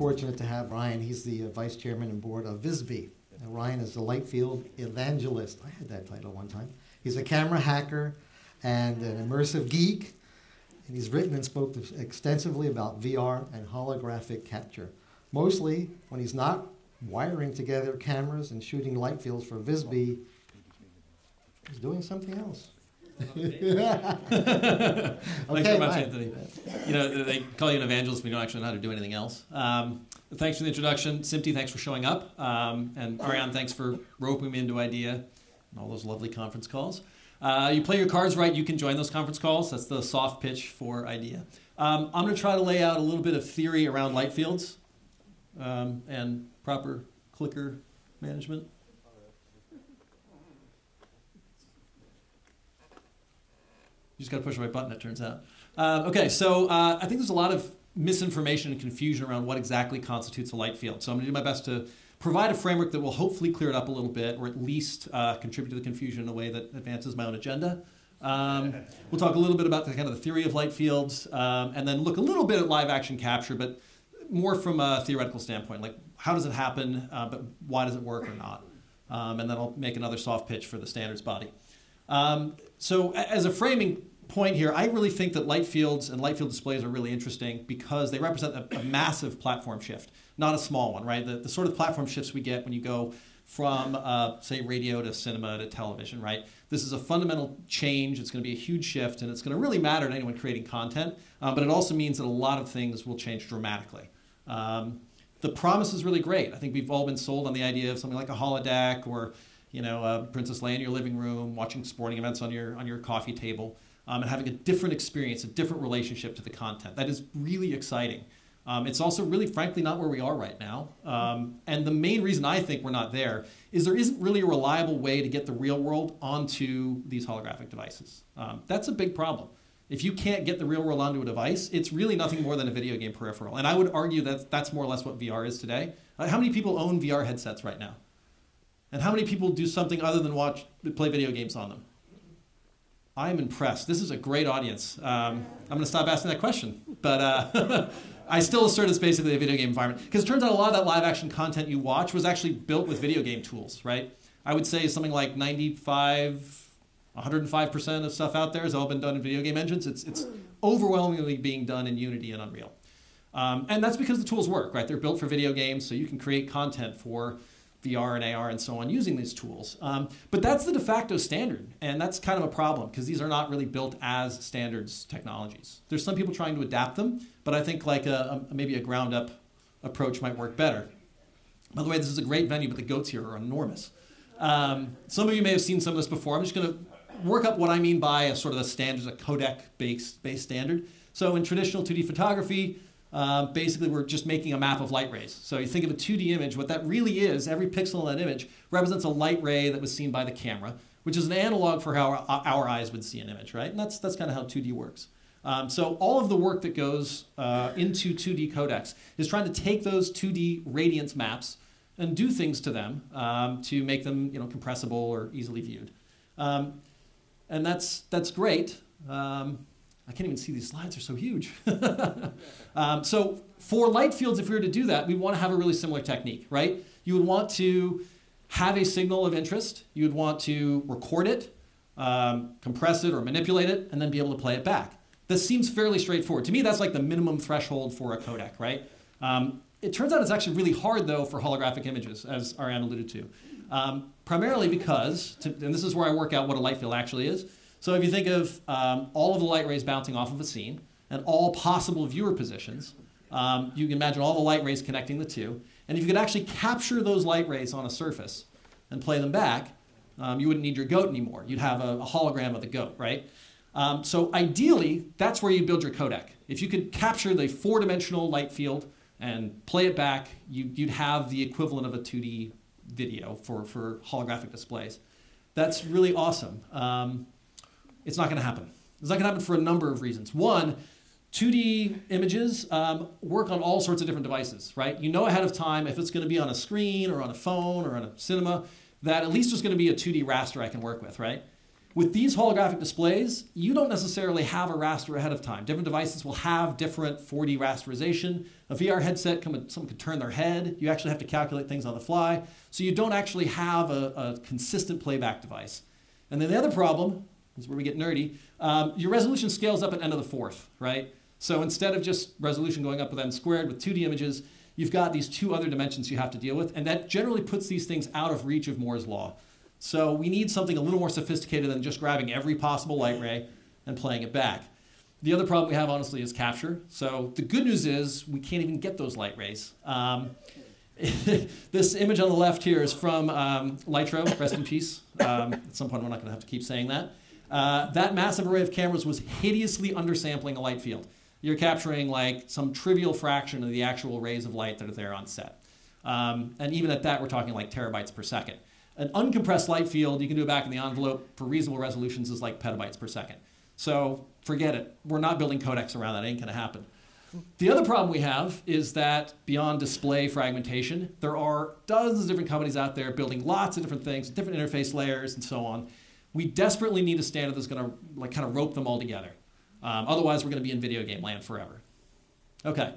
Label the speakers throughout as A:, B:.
A: fortunate to have Ryan. He's the uh, vice chairman and board of Visby. Now, Ryan is the light field evangelist. I had that title one time. He's a camera hacker and an immersive geek. And he's written and spoke extensively about VR and holographic capture. Mostly when he's not wiring together cameras and shooting light fields for Visby, he's doing something else.
B: Thanks okay, very much, bye. Anthony. You know, they call you an evangelist, but you don't actually know how to do anything else. Um, thanks for the introduction. SMPTE, thanks for showing up. Um, and Arianne, thanks for roping me into IDEA and all those lovely conference calls. Uh, you play your cards right, you can join those conference calls. That's the soft pitch for IDEA. Um, I'm going to try to lay out a little bit of theory around light fields um, and proper clicker management. Just got to push the right button, it turns out. Uh, okay, so uh, I think there's a lot of misinformation and confusion around what exactly constitutes a light field. So I'm going to do my best to provide a framework that will hopefully clear it up a little bit, or at least uh, contribute to the confusion in a way that advances my own agenda. Um, we'll talk a little bit about the kind of the theory of light fields, um, and then look a little bit at live action capture, but more from a theoretical standpoint, like how does it happen, uh, but why does it work or not? Um, and then I'll make another soft pitch for the standards body. Um, so as a framing point here, I really think that light fields and light field displays are really interesting because they represent a, a massive platform shift, not a small one, right? The, the, sort of platform shifts we get when you go from, uh, say, radio to cinema to television, right? This is a fundamental change. It's going to be a huge shift, and it's going to really matter to anyone creating content. Um, but it also means that a lot of things will change dramatically. Um, the promise is really great. I think we've all been sold on the idea of something like a holodeck or, you know, uh, Princess Leia in your living room, watching sporting events on your on your coffee table um, and having a different experience, a different relationship to the content. That is really exciting. Um, it's also really, frankly, not where we are right now. Um, and the main reason I think we're not there is there isn't really a reliable way to get the real world onto these holographic devices. Um, that's a big problem. If you can't get the real world onto a device, it's really nothing more than a video game peripheral. And I would argue that that's more or less what VR is today. Uh, how many people own VR headsets right now? And how many people do something other than watch, play video games on them? I'm impressed. This is a great audience. Um, I'm going to stop asking that question, but uh, I still assert it's basically a video game environment because it turns out a lot of that live action content you watch was actually built with video game tools, right? I would say something like 95, 105% of stuff out there has all been done in video game engines. It's, it's overwhelmingly being done in Unity and Unreal. Um, and that's because the tools work, right? They're built for video games, so you can create content for VR and AR and so on using these tools. Um, but that's the de facto standard, and that's kind of a problem because these are not really built as standards technologies. There's some people trying to adapt them, but I think like a, a, maybe a ground up approach might work better. By the way, this is a great venue, but the goats here are enormous. Um, some of you may have seen some of this before. I'm just going to work up what I mean by a sort of a standard, a codec based, based standard. So in traditional 2D photography, uh, basically we're just making a map of light rays. So you think of a 2D image, what that really is, every pixel in that image represents a light ray that was seen by the camera, which is an analog for how our, our eyes would see an image, right? And that's, that's kind of how 2D works. Um, so all of the work that goes uh, into 2D codecs is trying to take those 2D radiance maps and do things to them um, to make them you know, compressible or easily viewed. Um, and that's, that's great. Um, I can't even see these slides, they're so huge. um, so for light fields, if we were to do that, we'd want to have a really similar technique, right? You would want to have a signal of interest. You would want to record it, um, compress it or manipulate it, and then be able to play it back. This seems fairly straightforward. To me, that's like the minimum threshold for a codec, right? Um, it turns out it's actually really hard, though, for holographic images, as Arianne alluded to. Um, primarily because, to, and this is where I work out what a light field actually is, so if you think of um, all of the light rays bouncing off of a scene and all possible viewer positions, um, you can imagine all the light rays connecting the two. And if you could actually capture those light rays on a surface and play them back, um, you wouldn't need your goat anymore. You'd have a, a hologram of the goat, right? Um, so ideally, that's where you build your codec. If you could capture the four-dimensional light field and play it back, you, would have the equivalent of a 2D video for, for holographic displays. That's really awesome. Um, it's not going to happen. It's not going to happen for a number of reasons. One, 2D images um, work on all sorts of different devices, right? You know ahead of time if it's going to be on a screen or on a phone or on a cinema that at least there's going to be a 2D raster I can work with, right? With these holographic displays, you don't necessarily have a raster ahead of time. Different devices will have different 4D rasterization. A VR headset, someone could turn their head. You actually have to calculate things on the fly. So you don't actually have a, a consistent playback device. And then the other problem, is where we get nerdy, um, your resolution scales up at n to the fourth, right? So instead of just resolution going up with n squared with 2D images, you've got these two other dimensions you have to deal with, and that generally puts these things out of reach of Moore's law. So we need something a little more sophisticated than just grabbing every possible light ray and playing it back. The other problem we have, honestly, is capture. So the good news is we can't even get those light rays. Um, this image on the left here is from um, Lytro, rest in peace. Um, at some point, we're not going to have to keep saying that. Uh, that massive array of cameras was hideously undersampling a light field. You're capturing like some trivial fraction of the actual rays of light that are there on set. Um, and even at that, we're talking like terabytes per second. An uncompressed light field, you can do it back in the envelope for reasonable resolutions, is like petabytes per second. So forget it. We're not building codecs around that. It ain't going to happen. The other problem we have is that beyond display fragmentation, there are dozens of different companies out there building lots of different things, different interface layers, and so on. We desperately need a standard that's going to like kind of rope them all together. Um, otherwise, we're going to be in video game land forever. Okay.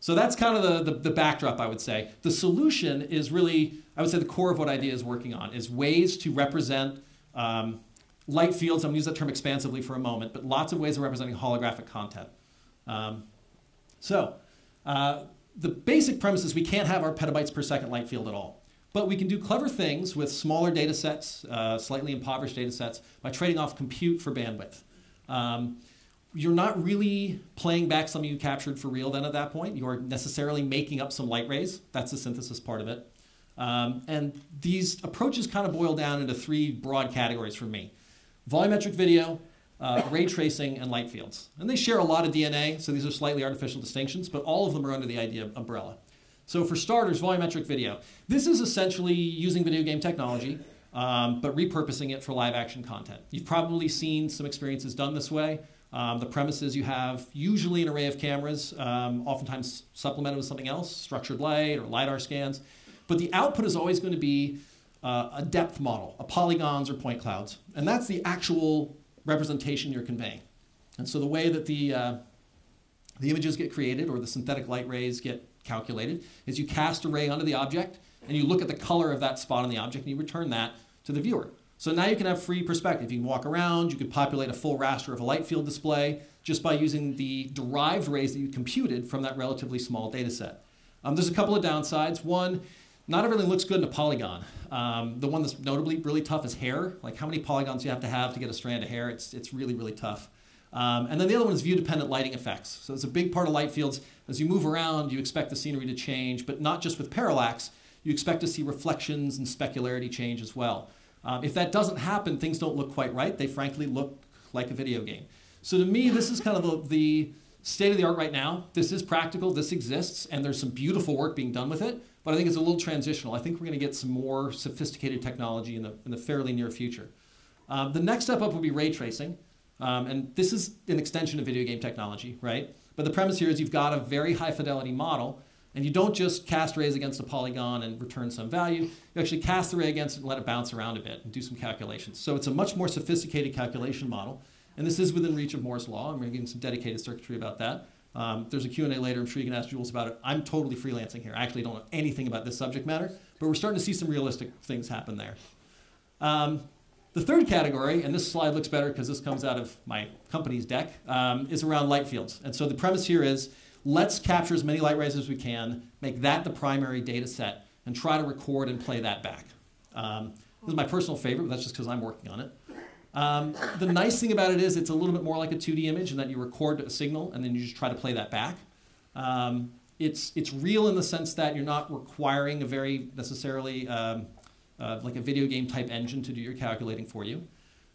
B: So that's kind of the, the, the, backdrop, I would say. The solution is really, I would say, the core of what IDEA is working on, is ways to represent um, light fields. I'm going to use that term expansively for a moment, but lots of ways of representing holographic content. Um, so uh, the basic premise is we can't have our petabytes per second light field at all. But we can do clever things with smaller data sets, uh, slightly impoverished data sets, by trading off compute for bandwidth. Um, you're not really playing back something you captured for real then at that point. You're necessarily making up some light rays. That's the synthesis part of it. Um, and these approaches kind of boil down into three broad categories for me. Volumetric video, uh, ray tracing, and light fields. And they share a lot of DNA, so these are slightly artificial distinctions, but all of them are under the idea of umbrella. So for starters, volumetric video. This is essentially using video game technology, um, but repurposing it for live action content. You've probably seen some experiences done this way. Um, the premise is you have usually an array of cameras, um, oftentimes supplemented with something else, structured light or LiDAR scans. But the output is always going to be uh, a depth model, a polygons or point clouds. And that's the actual representation you're conveying. And so the way that the, uh, the images get created or the synthetic light rays get calculated is you cast a ray onto the object and you look at the color of that spot on the object and you return that to the viewer. So now you can have free perspective. You can walk around, you could populate a full raster of a light field display just by using the derived rays that you computed from that relatively small data set. Um, there's a couple of downsides. One, not everything looks good in a polygon. Um, the one that's notably really tough is hair. Like how many polygons you have to have to get a strand of hair. It's, it's really, really tough. Um, and then the other one is view-dependent lighting effects. So it's a big part of light fields. As you move around, you expect the scenery to change, but not just with parallax. You expect to see reflections and specularity change as well. Um, if that doesn't happen, things don't look quite right. They frankly look like a video game. So to me, this is kind of the, the state of the art right now. This is practical, this exists, and there's some beautiful work being done with it, but I think it's a little transitional. I think we're going to get some more sophisticated technology in the, in the fairly near future. Um, the next step up would be ray tracing, um, and this is an extension of video game technology, right? But the premise here is you've got a very high fidelity model and you don't just cast rays against a polygon and return some value. You actually cast the ray against it and let it bounce around a bit and do some calculations. So it's a much more sophisticated calculation model. And this is within reach of Moore's law. I'm going to some dedicated circuitry about that. Um, there's a Q&A later. I'm sure you can ask Jules about it. I'm totally freelancing here. I actually don't know anything about this subject matter, but we're starting to see some realistic things happen there. Um, the third category, and this slide looks better because this comes out of my company's deck, um, is around light fields. And so the premise here is let's capture as many light rays as we can, make that the primary data set, and try to record and play that back. Um, this is my personal favorite, but that's just because I'm working on it. Um, the nice thing about it is it's a little bit more like a 2D image in that you record a signal and then you just try to play that back. Um, it's, it's real in the sense that you're not requiring a very necessarily um, uh, like a video game type engine to do your calculating for you.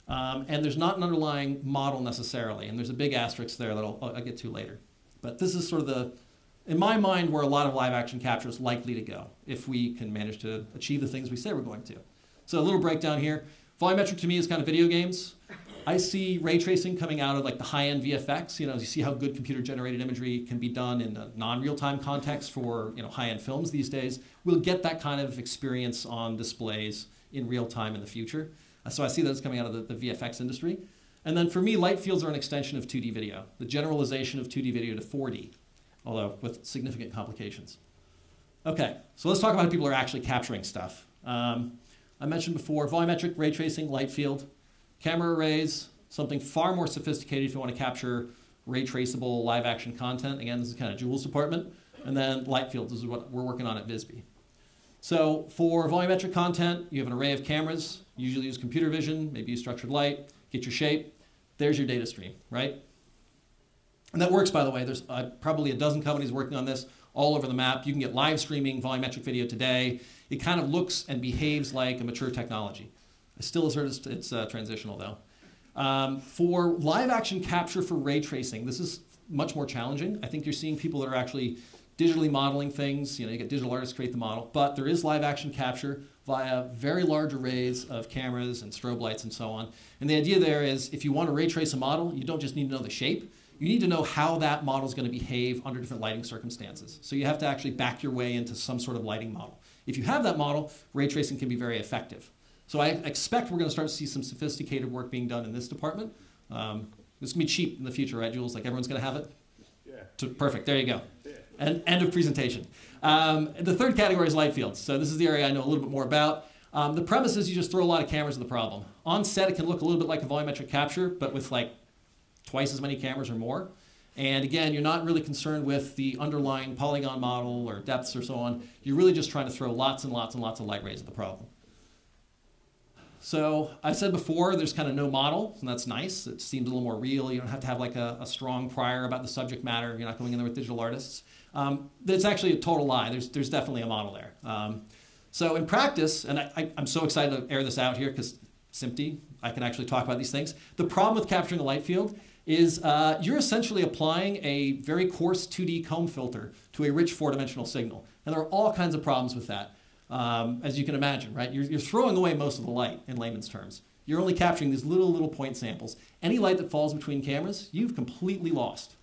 B: Um, and there's not an underlying model necessarily, and there's a big asterisk there that I'll, I'll get to later. But this is sort of the, in my mind, where a lot of live action capture is likely to go if we can manage to achieve the things we say we're going to. So a little breakdown here. Volumetric to me is kind of video games. I see ray tracing coming out of like the high-end VFX. You know, you see how good computer-generated imagery can be done in a non-real-time context for you know high-end films these days. We'll get that kind of experience on displays in real time in the future. So I see it's coming out of the, the VFX industry. And then for me, light fields are an extension of 2D video, the generalization of 2D video to 4D, although with significant complications. Okay, so let's talk about how people are actually capturing stuff. Um, I mentioned before, volumetric ray tracing, light field, camera arrays, something far more sophisticated if you want to capture ray traceable live action content. Again, this is kind of Jules' department. And then light fields this is what we're working on at Visby. So for volumetric content, you have an array of cameras. Usually use computer vision, maybe use structured light, get your shape. There's your data stream, right? And that works, by the way. There's uh, probably a dozen companies working on this all over the map. You can get live streaming volumetric video today. It kind of looks and behaves like a mature technology. Still assert it's, it's uh, transitional, though. Um, for live action capture for ray tracing, this is much more challenging. I think you're seeing people that are actually digitally modeling things. You know, you get digital artists create the model, but there is live action capture via very large arrays of cameras and strobe lights and so on. And the idea there is if you want to ray trace a model, you don't just need to know the shape, you need to know how that model is going to behave under different lighting circumstances. So you have to actually back your way into some sort of lighting model. If you have that model, ray tracing can be very effective. So I expect we're going to start to see some sophisticated work being done in this department. Um, it's going to be cheap in the future, right, Jules? Like everyone's going to have it?
C: Yeah.
B: perfect. There you go. Yeah. And end of presentation. Um, the third category is light fields. So this is the area I know a little bit more about. Um, the premise is you just throw a lot of cameras at the problem. On set, it can look a little bit like a volumetric capture, but with like twice as many cameras or more. And again, you're not really concerned with the underlying polygon model or depths or so on. You're really just trying to throw lots and lots and lots of light rays at the problem. So I said before, there's kind of no model, and that's nice. It seems a little more real. You don't have to have like a, a strong prior about the subject matter. You're not going in there with digital artists. Um, it's actually a total lie. There's, there's definitely a model there. Um, so in practice, and I, am so excited to air this out here because SMPTE, I can actually talk about these things. The problem with capturing a light field is uh, you're essentially applying a very coarse 2D comb filter to a rich four-dimensional signal. And there are all kinds of problems with that, um, as you can imagine, right? You're, you're throwing away most of the light in layman's terms. You're only capturing these little, little point samples. Any light that falls between cameras, you've completely lost.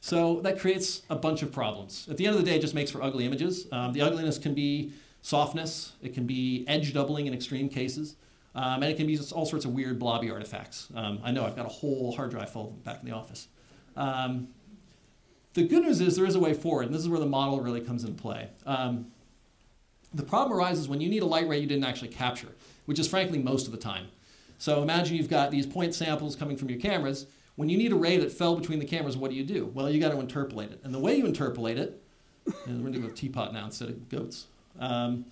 B: So that creates a bunch of problems. At the end of the day, it just makes for ugly images. Um, the ugliness can be softness, it can be edge doubling in extreme cases. Um, and it can be just all sorts of weird blobby artifacts. Um, I know I've got a whole hard drive full back in the office. Um, the good news is there is a way forward, and this is where the model really comes into play. The problem arises when you need a light ray you didn't actually capture, which is frankly most of the time. So imagine you've got these point samples coming from your cameras. When you need a ray that fell between the cameras, what do you do? Well, you got to interpolate it. And the way you interpolate it, we're going to go teapot now instead of goats. Um,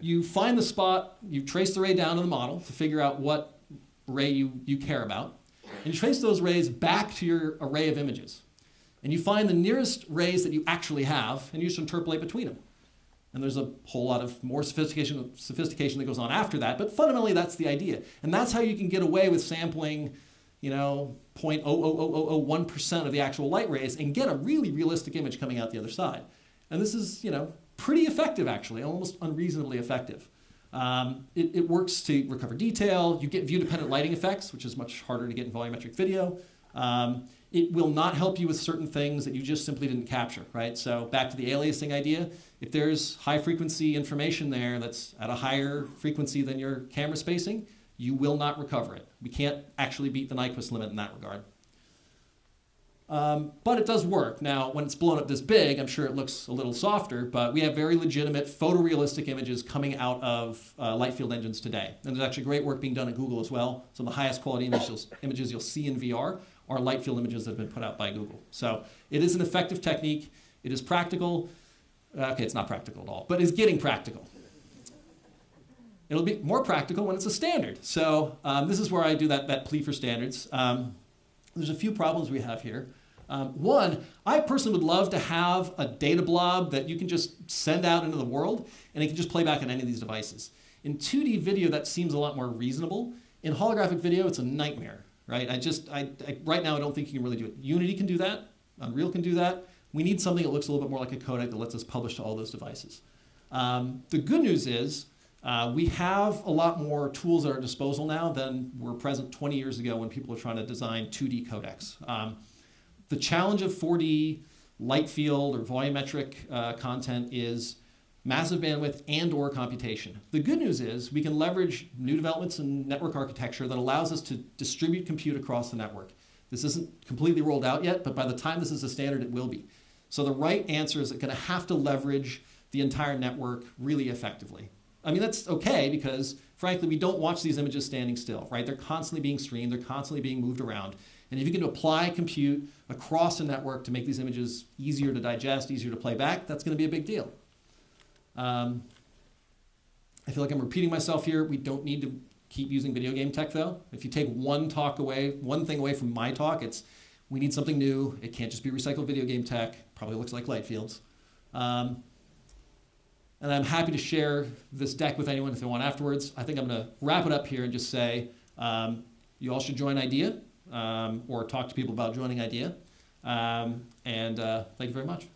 B: you find the spot, you trace the ray down to the model to figure out what ray you, you care about, and you trace those rays back to your array of images. And you find the nearest rays that you actually have, and you just interpolate between them. And there's a whole lot of more sophistication, sophistication that goes on after that, but fundamentally that's the idea. And that's how you can get away with sampling, you know, 0.00001% of the actual light rays and get a really realistic image coming out the other side. And this is, you know, pretty effective, actually, almost unreasonably effective. Um, it, it, works to recover detail. You get view-dependent lighting effects, which is much harder to get in volumetric video. Um, it will not help you with certain things that you just simply didn't capture, right? So back to the aliasing idea, if there's high frequency information there that's at a higher frequency than your camera spacing, you will not recover it. We can't actually beat the Nyquist limit in that regard. Um, but it does work. Now, when it's blown up this big, I'm sure it looks a little softer, but we have very legitimate photorealistic images coming out of uh, light field engines today. And there's actually great work being done at Google as well. Some of the highest quality images, images you'll see in VR are light field images that have been put out by Google. So it is an effective technique. It is practical. Okay, it's not practical at all, but it's getting practical. It'll be more practical when it's a standard. So um, this is where I do that, that plea for standards. Um, there's a few problems we have here. Um, one, I personally would love to have a data blob that you can just send out into the world and it can just play back on any of these devices. In 2D video, that seems a lot more reasonable. In holographic video, it's a nightmare, right? I just, I, I, right now, I don't think you can really do it. Unity can do that. Unreal can do that. We need something that looks a little bit more like a codec that lets us publish to all those devices. Um, the good news is uh, we have a lot more tools at our disposal now than were present 20 years ago when people were trying to design 2D codecs. Um, the challenge of 4D light field or volumetric uh, content is massive bandwidth and or computation. The good news is we can leverage new developments in network architecture that allows us to distribute compute across the network. This isn't completely rolled out yet, but by the time this is a standard, it will be. So the right answer is going to have to leverage the entire network really effectively. I mean, that's okay because, frankly, we don't watch these images standing still, right? They're constantly being streamed, they're constantly being moved around. And if you can apply compute across a network to make these images easier to digest, easier to play back, that's going to be a big deal. Um, I feel like I'm repeating myself here. We don't need to keep using video game tech, though. If you take one talk away, one thing away from my talk, it's we need something new. It can't just be recycled video game tech. Probably looks like light fields. Um, and I'm happy to share this deck with anyone if they want afterwards. I think I'm going to wrap it up here and just say um, you all should join IDEA um, or talk to people about joining IDEA. Um, and uh, thank you very much.